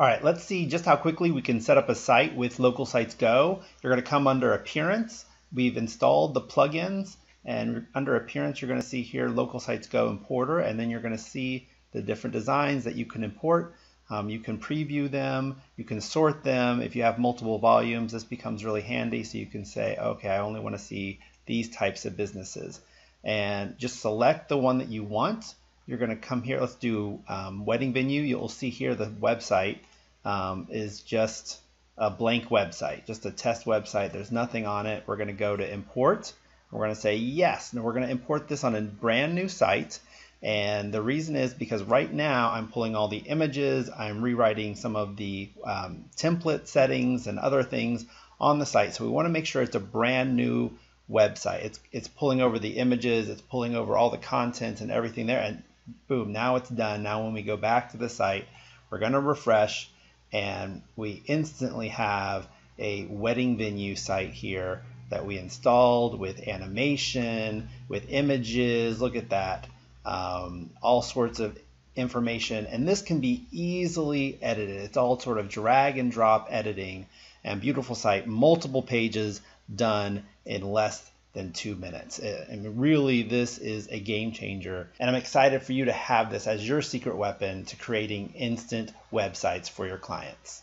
All right, let's see just how quickly we can set up a site with Local Sites Go. You're going to come under Appearance. We've installed the plugins, and under Appearance, you're going to see here Local Sites Go Importer, and then you're going to see the different designs that you can import. Um, you can preview them, you can sort them. If you have multiple volumes, this becomes really handy. So you can say, okay, I only want to see these types of businesses. And just select the one that you want. You're going to come here. Let's do um, wedding venue. You'll see here the website um, is just a blank website, just a test website. There's nothing on it. We're going to go to import. We're going to say yes. And we're going to import this on a brand new site. And the reason is because right now I'm pulling all the images, I'm rewriting some of the um, template settings and other things on the site. So we want to make sure it's a brand new website. It's, it's pulling over the images, it's pulling over all the content and everything there. And boom, now it's done. Now when we go back to the site, we're going to refresh and we instantly have a wedding venue site here that we installed with animation, with images. Look at that. Um, all sorts of information. And this can be easily edited. It's all sort of drag and drop editing and beautiful site, multiple pages done in less than two minutes. Uh, and really, this is a game changer. And I'm excited for you to have this as your secret weapon to creating instant websites for your clients.